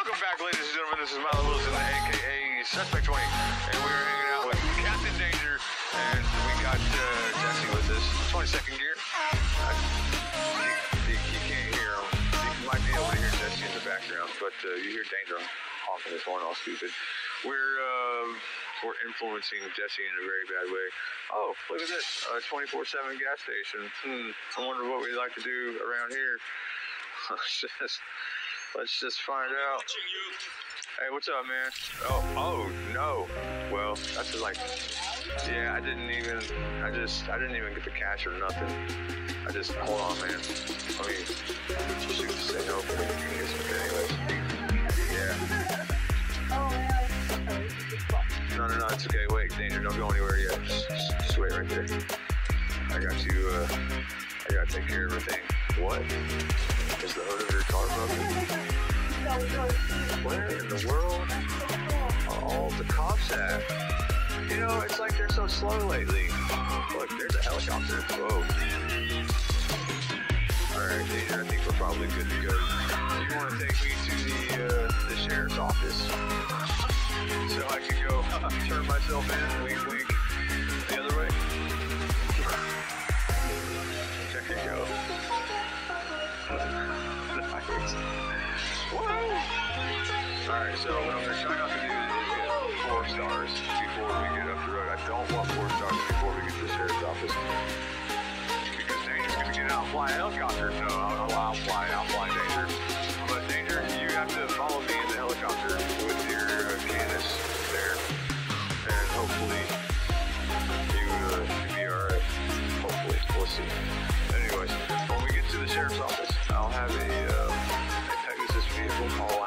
Welcome back, ladies and gentlemen. This is Milo Wilson, aka Suspect 20, and we're hanging out with Captain Danger, and we got uh, Jesse with us. 22nd gear. Uh, you, you, can't hear him. You might be able to hear Jesse in the background, but uh, you hear Danger honking his horn all stupid. We're uh, we're influencing Jesse in a very bad way. Oh, look at this, a 24/7 gas station. Hmm. I wonder what we'd like to do around here. Just, let's just find out. Hey, what's up, man? Oh, oh no. Well, that's just like, yeah, I didn't even, I just, I didn't even get the cash or nothing. I just, hold on, man. I mean, Let me shoot this thing open. Anyways, yeah. No, no, no, it's okay. Wait, Danger, don't go anywhere yet. Just, just, just wait right there. I got you, uh, I gotta take care of everything. What? Is the hood of your car broken? Where in the world are all the cops at? You know, it's like they're so slow lately. Look, there's a helicopter. Whoa. Alright, I think we're probably good to go. You want to take me to the, uh, the sheriff's office? So I can go turn myself in, wink, wink, Alright, so what I'm gonna try not to do is get four stars before we get up the road. I don't want four stars before we get to the sheriff's office. Because Danger's gonna get out and fly a helicopter. No, I'll, I'll fly, I'll fly Danger. But Danger, you have to follow me in the helicopter with your uh, Canis there. And hopefully you uh, should be alright. Hopefully, we'll see. Anyways, when we get to the sheriff's office, I'll have a, uh, a Pegasus vehicle all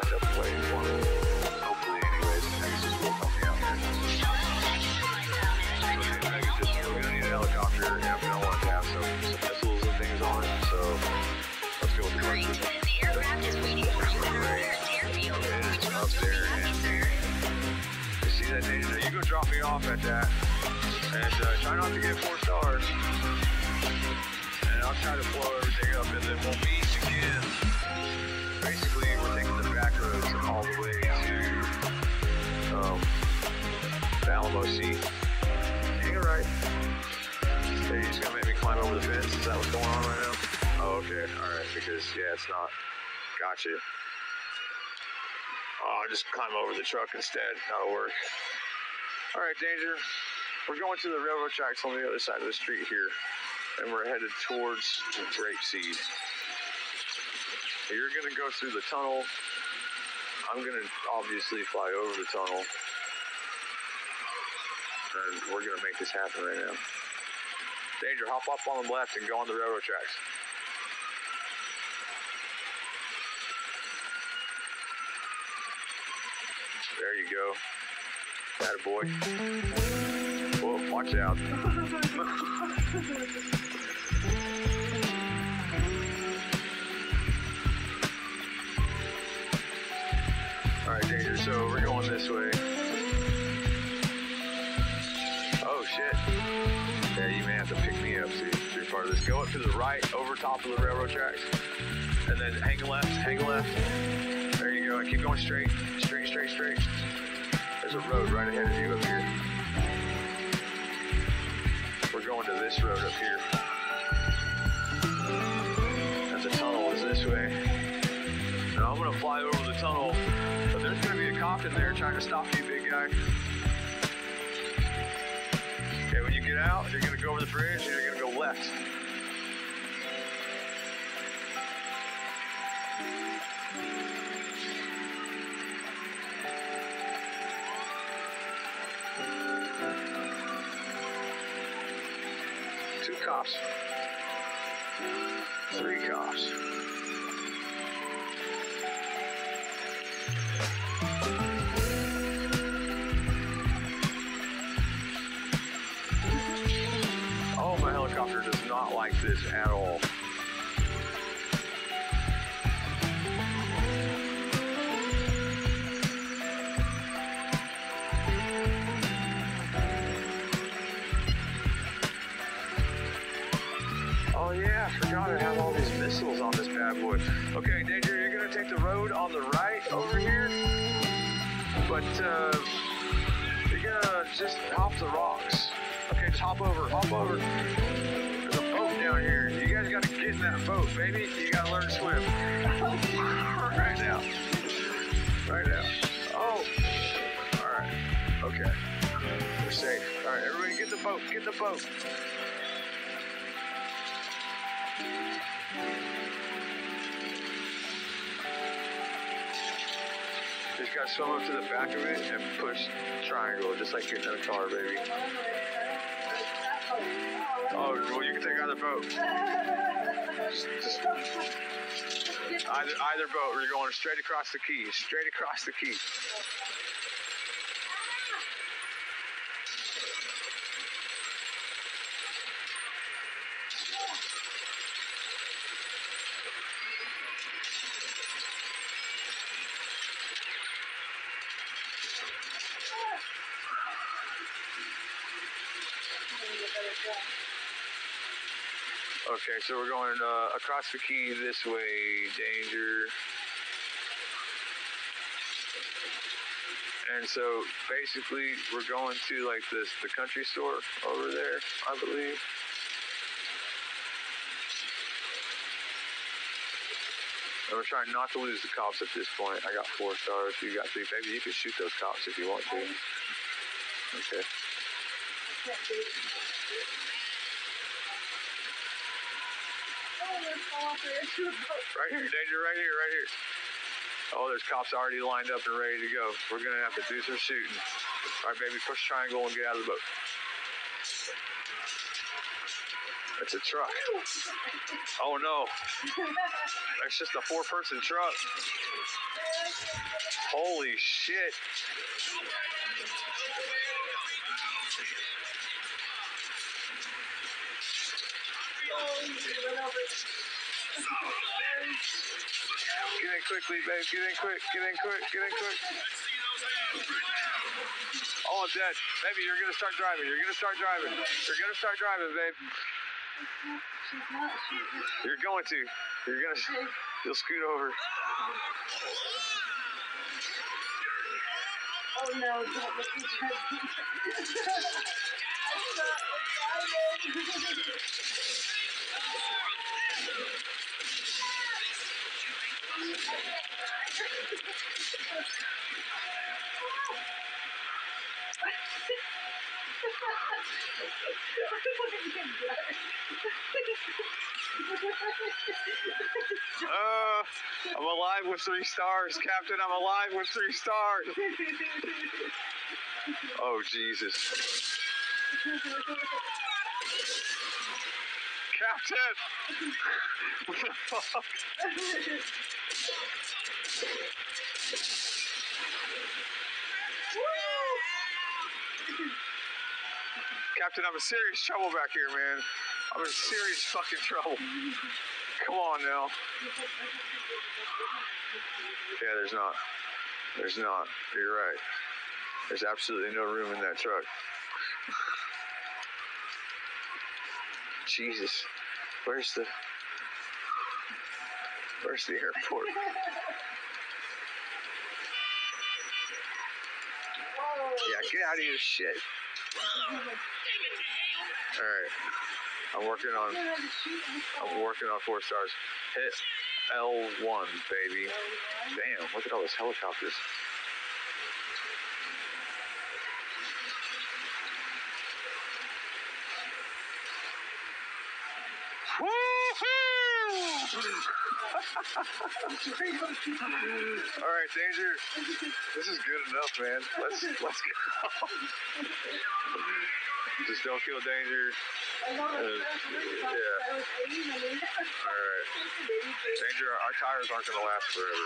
drop me off at that, and uh, try not to get four stars. And I'll try to blow everything up, and then we'll meet again. Basically, we're taking the back roads all the way to um, the Alamo Sea. Hang right. You just gonna make me climb over the fence? Is that what's going on right now? Oh, okay. All right. Because yeah, it's not. Gotcha. Oh, I'll just climb over the truck instead. That'll work. All right, Danger. We're going to the railroad tracks on the other side of the street here, and we're headed towards grape Grapeseed. You're going to go through the tunnel. I'm going to obviously fly over the tunnel, and we're going to make this happen right now. Danger, hop up on the left and go on the railroad tracks. There you go. Whoa, watch out. All right, Danger. So we're going this way. Oh shit. Yeah, you may have to pick me up to be part of this. Go up to the right, over top of the railroad tracks, and then hang left, hang left. There you go. Keep going straight, straight, straight, straight. There's a road right ahead of you up here. We're going to this road up here. And the tunnel is this way. Now I'm gonna fly over the tunnel, but there's gonna be a cop in there trying to stop you, big guy. Okay, when you get out, you're gonna go over the bridge and you're gonna go left. Cops. Three cops. Oh, my helicopter does not like this at all. Boy. Okay, Danger, you're gonna take the road on the right over here. but uh, you're gonna just hop the rocks. Okay, just hop over, hop over. There's a boat down here. You guys gotta get in that boat, baby. You gotta learn to swim. Right now. Right now. Oh. Alright. Okay. We're safe. Alright, everybody get the boat. Get the boat. Just gotta swim up to the back of it and push triangle, just like getting in a car, baby. Oh, well, you can take either boat. Either either boat. We're going straight across the key. Straight across the key. Okay, so we're going uh, across the key this way. Danger. And so basically, we're going to like this the country store over there, I believe. And we're trying not to lose the cops at this point. I got four stars. You got three. Maybe you can shoot those cops if you want to. Okay. Right here, danger, right here, right here. Oh, there's cops already lined up and ready to go. We're gonna have to do some shooting. All right, baby, push triangle and get out of the boat. It's a truck. Oh no, that's just a four-person truck. Holy shit. Get in quickly, babe. Get in quick. Get in quick. Get in quick. Oh, dead. Baby, you're gonna start driving. You're gonna start driving. You're gonna start driving, babe. You're going to. You're gonna. You'll scoot over. Oh no, don't let me. Uh, I'm alive with three stars, Captain. I'm alive with three stars. Oh, Jesus. Captain! Captain, I'm in serious trouble back here, man. I'm in serious fucking trouble. Come on now. Yeah, there's not. There's not. You're right. There's absolutely no room in that truck. Jesus. Where's the Where's the airport? Yeah, get out of your shit. Alright. I'm working on I'm working on four stars. Hit L1, baby. Damn, look at all those helicopters. All right, Danger. This is good enough, man. Let's let's go. Just don't kill Danger. Uh, yeah. All right, Danger. Our tires aren't gonna last forever.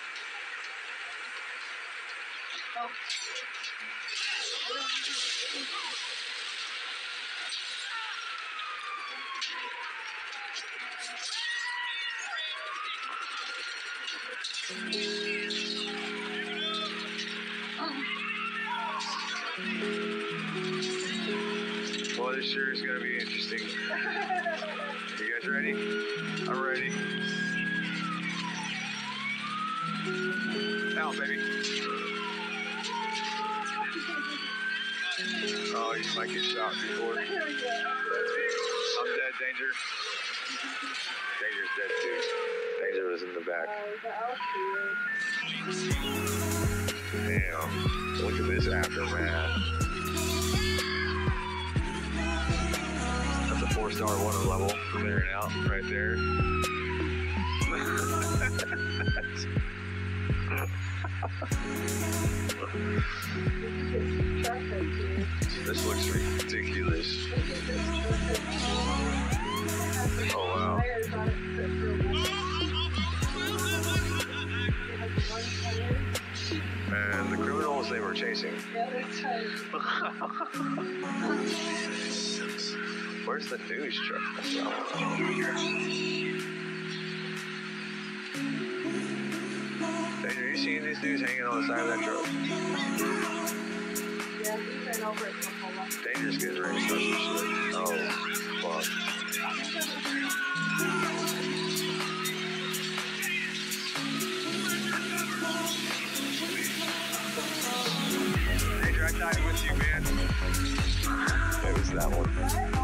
Well, this sure is going to be interesting. You guys ready? I'm ready. Out, baby. Oh, you might get shot before. I'm dead, Danger. Danger's dead too. Danger was in the back. Damn. Look at this aftermath. That's a four star water level clearing out right there. this looks ridiculous. Oh wow. And the criminals they were chasing. Where's the news truck? I know. Danger, you seen these dudes hanging on the side of that truck? Danger's getting ready to start. Oh, fuck. Danger, I died with you, man. It was that one.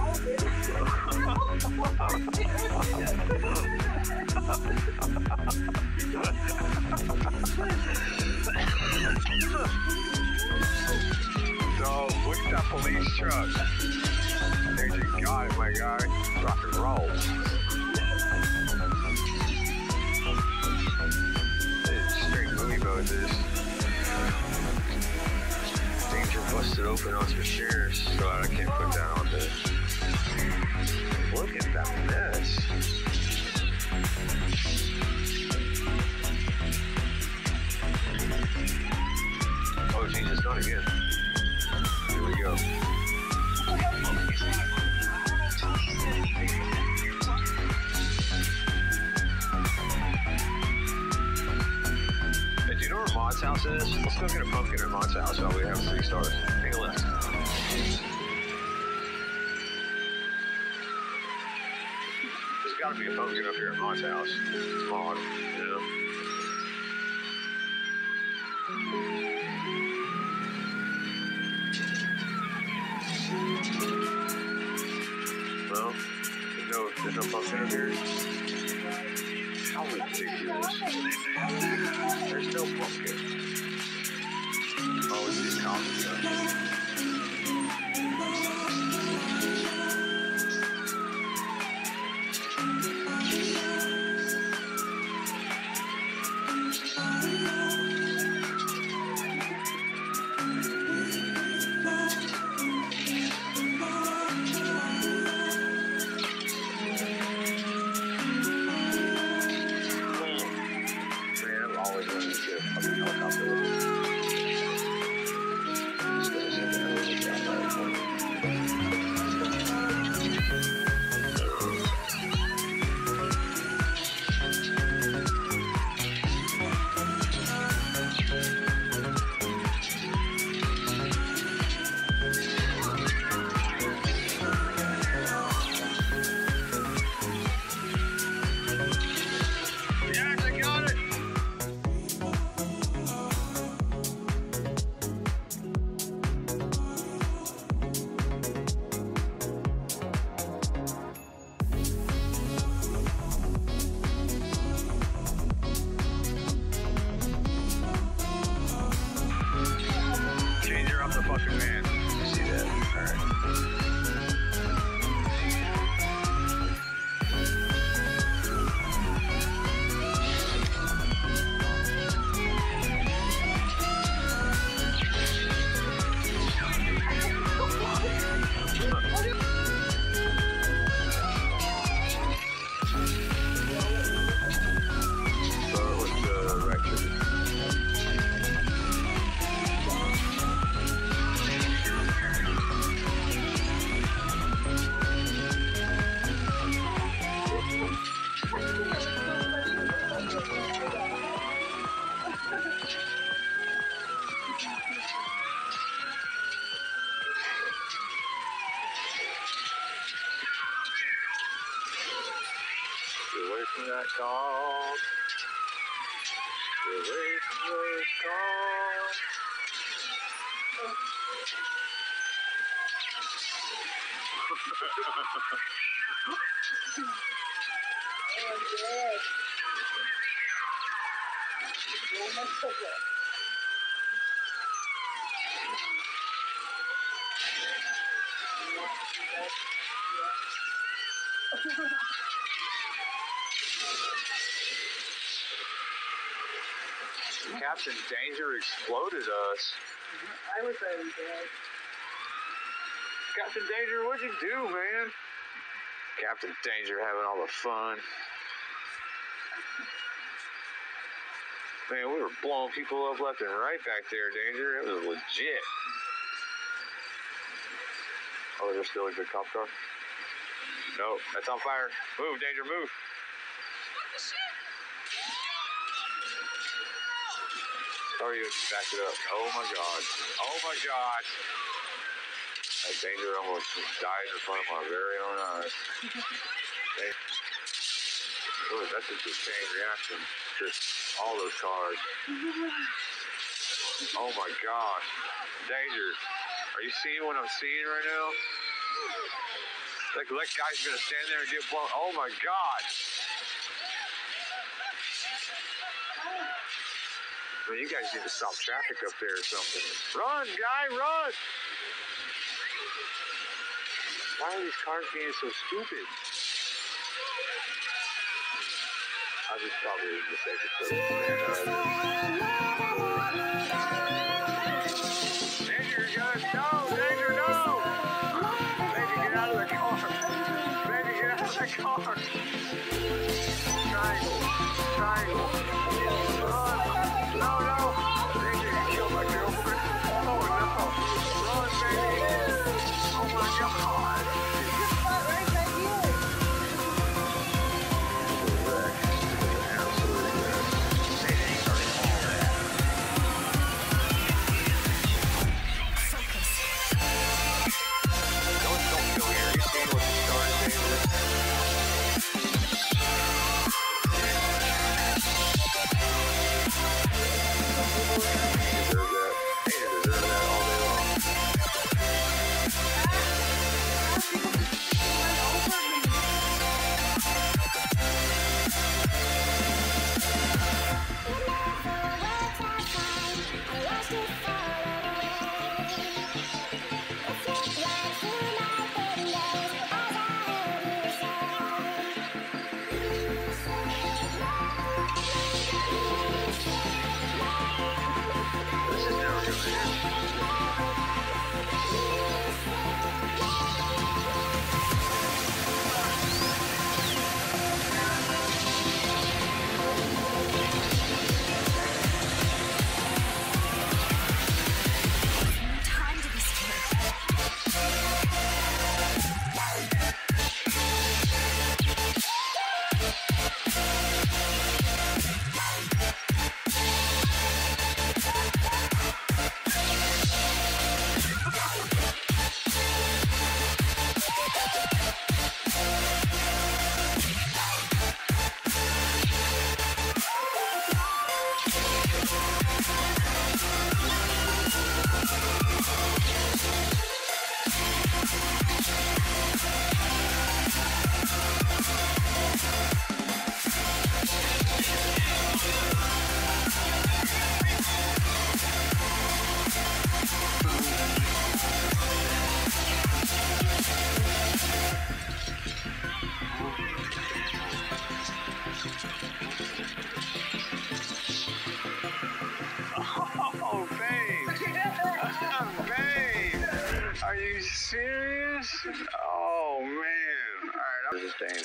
House is? Let's go get a pumpkin at Mod's house while we have three stars. Take a left. There's got to be a pumpkin up here at Mod's house. It's Mod, you know? Well, there's no, there's no pumpkin up here. How ridiculous. There's no pumpkin. Oh, it's these that call. The wake was. Oh. Oh, my goodness. Captain Danger exploded us. I was already dead. Captain Danger, what'd you do, man? Captain Danger having all the fun. Man, we were blowing people up left and right back there, Danger. It was legit. Oh, there's still a good cop car? No, that's on fire. Move, Danger, move. Up. Oh my god. Oh my god. That danger almost died in front of my very own eyes. That's just a reaction. Just all those cars. Oh my gosh. Danger. Are you seeing what I'm seeing right now? Like, that guy's gonna stand there and get blown. Oh my god. Man, you guys need to stop traffic up there or something. Run, guy, run! Why are these cars being so stupid? I just probably the safest place Danger, gotta! Danger, no! Get out of the car! Baby, get out of the car! Triangle, triangle. Oh! Oh my god!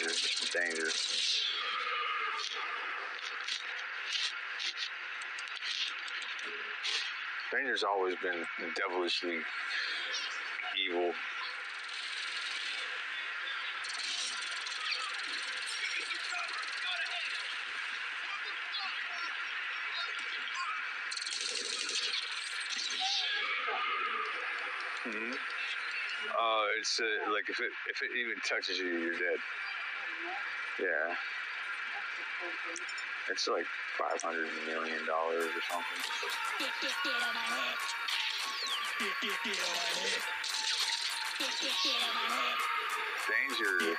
Dangerous. Is dangerous. Danger's always been devilishly evil. hmm Uh, it's uh, like if it if it even touches you, you're dead. Yeah. It's like five hundred million dollars or something. Danger.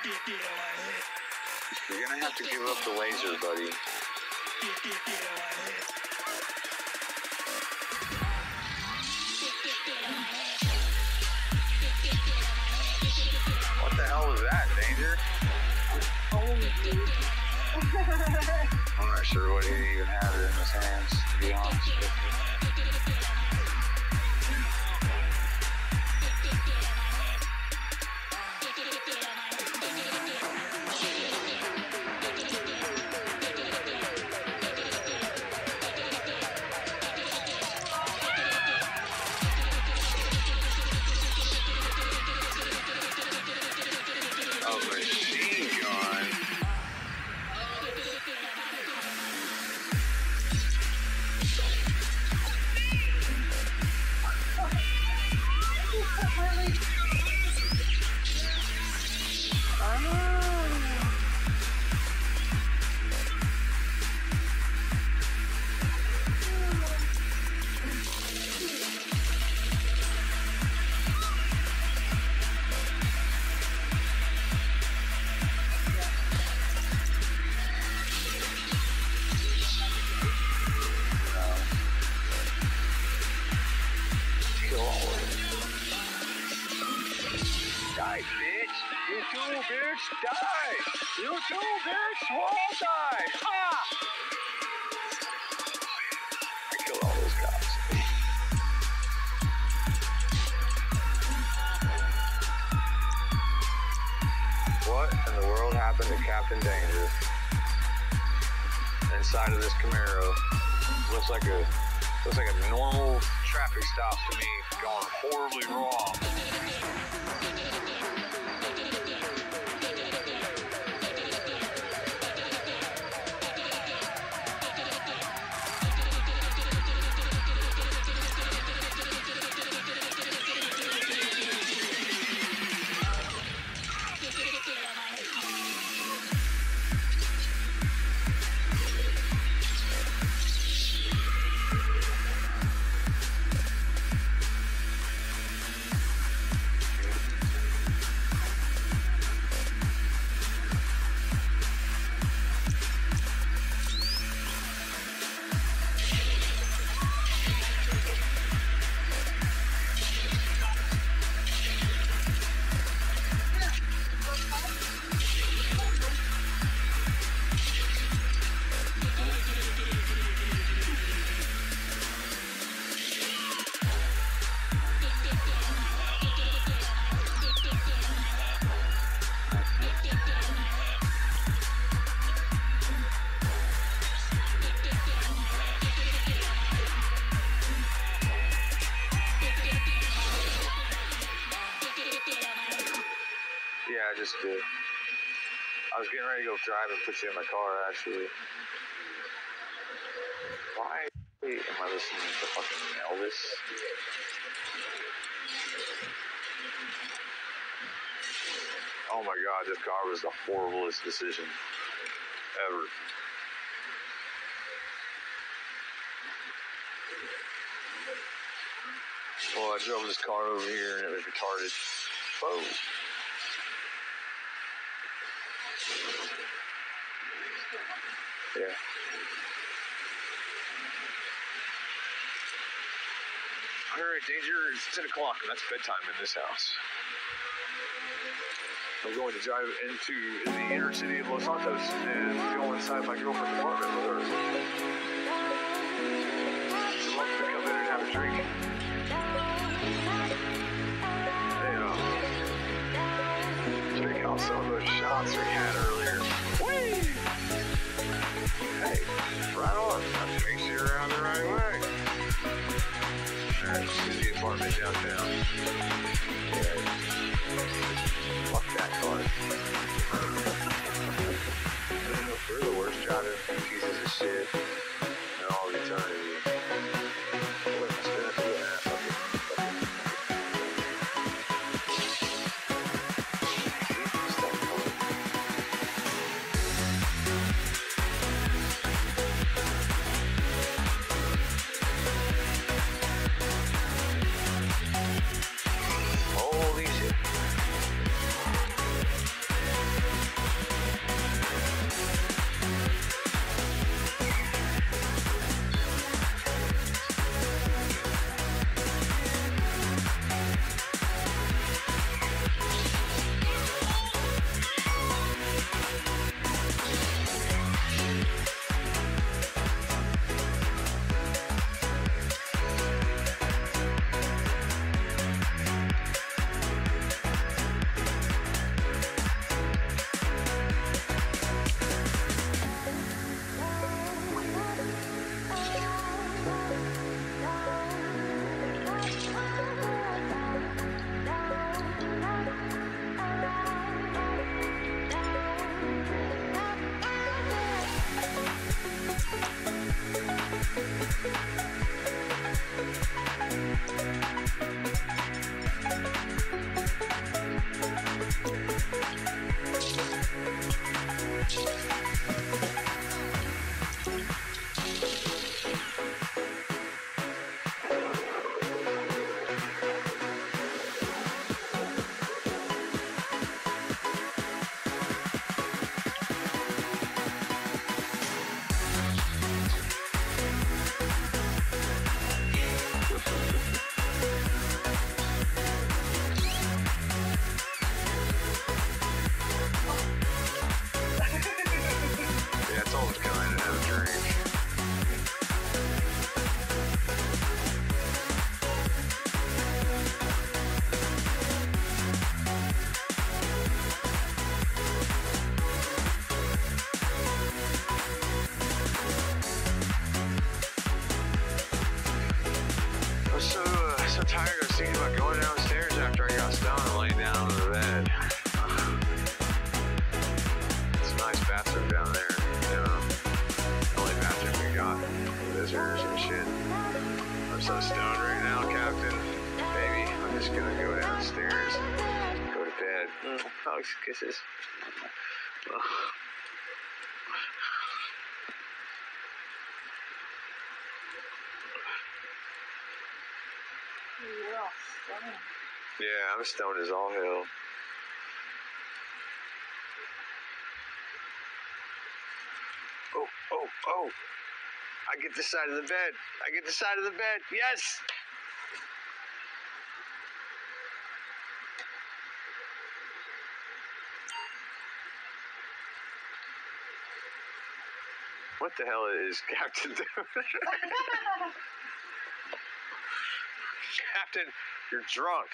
You're gonna have to give up the laser, buddy. I'm not sure what he even had in his hands, to be honest with. Too, bitch! We'll all! I killed all those cops. What in the world happened to Captain Danger? Inside of this Camaro. Looks like a looks like a normal traffic stop to me, going horribly wrong. Just. I was getting ready to go drive and put you in my car, actually. Why am I listening to fucking Elvis? Oh my god, this car was the horriblest decision ever. Well, I drove this car over here and it was retarded. Whoa. Yeah. All right, Danger, it's 10 o'clock, and that's bedtime in this house. I'm going to drive into the inner city of Los Santos and go inside my girlfriend's apartment with her. This the apartment downtown. Yeah. Fuck that car. Yeah, I'm stoned as all hell. Oh, oh, oh. I get the side of the bed. I get the side of the bed. Yes. What the hell is Captain doing? Captain, you're drunk.